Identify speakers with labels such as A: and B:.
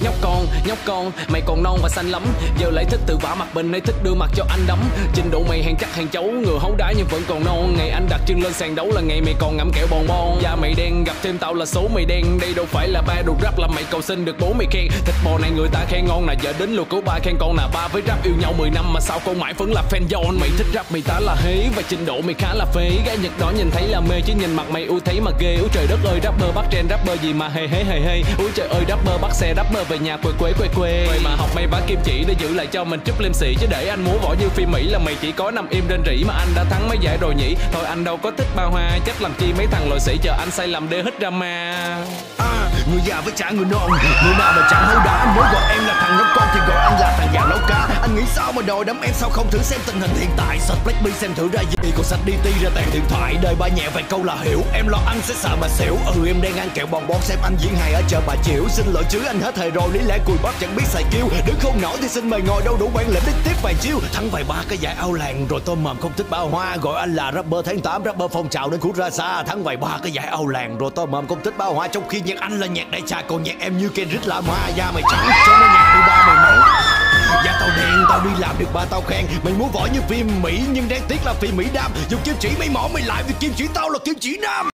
A: Nhóc con, nhóc con, mày còn non và xanh lắm. Giờ lại thích tự vả mặt bên hay thích đưa mặt cho anh đấm Trình độ mày hàng chắc hàng chấu, ngựa hấu đá nhưng vẫn còn non. Ngày anh đặt chân lên sàn đấu là ngày mày còn ngậm kẹo bòn bon. Da mày đen, gặp thêm tao là số mày đen. Đây đâu phải là ba đồ rap là mày cầu xin được bố mày khen. Thịt bò này người ta khen ngon nè, giờ đến lượt của ba khen con nè. Ba với rap yêu nhau 10 năm mà sao con mãi vẫn là fan John? Mày thích rap mày tá là hế và trình độ mày khá là phế. Gái Nhật đó nhìn thấy là mê chứ nhìn mặt mày ưu thấy mà ghê. Úi trời đất ơi rapper bắt trend rapper gì mà hề hế hề hề. Úi trời ơi rapper bắt xe rapper về nhà quê quê quê quê. Vậy mà học mày bá kim chỉ để giữ lại cho mình chút liêm sĩ Chứ để anh múa võ như phim Mỹ là mày chỉ có nằm im trên rỉ Mà anh đã thắng mấy giải rồi nhỉ? Thôi anh đâu có thích ba hoa Chắc làm chi mấy thằng loại sĩ chờ anh sai lầm để hít drama.
B: À, người già với trả người non người nào mà chẳng hấu đá nếu gọi em là thằng là anh nghĩ sao mà đòi đấm em sao không thử xem tình hình hiện tại? Search blackpink xem thử ra gì? Còn sạch dt ra tàn điện thoại đời ba nhẹ vài câu là hiểu. Em lo ăn sẽ sợ mà xỉu. Ừ em đang ăn kẹo bòn bon xem anh diễn hài ở chợ bà chịu xin lỗi chứ, anh hết thời rồi. Lý lẽ cùi bắp chẳng biết xài kêu đứng không nổi thì xin mời ngồi đâu đủ bản lĩnh đi tiếp vài chiêu. Thắng vài ba cái giải ao làng, rồi tôi mầm không thích bao hoa. Gọi anh là rapper tháng 8 rapper phong trào nên cút ra xa. Thắng vài ba cái giải ao làng, rồi tôi mầm không thích bao hoa. Trong khi nhạc anh là nhạc đại trà, còn nhạc em như Kendrick Lamar. Da mày trắng, cho nó nhạc đi ba ba tao khen, Mày muốn võ như phim Mỹ, nhưng đáng tiếc là phim Mỹ Nam. Dùng kim chỉ mày mỏ mày lại vì kim chỉ tao là kim chỉ Nam.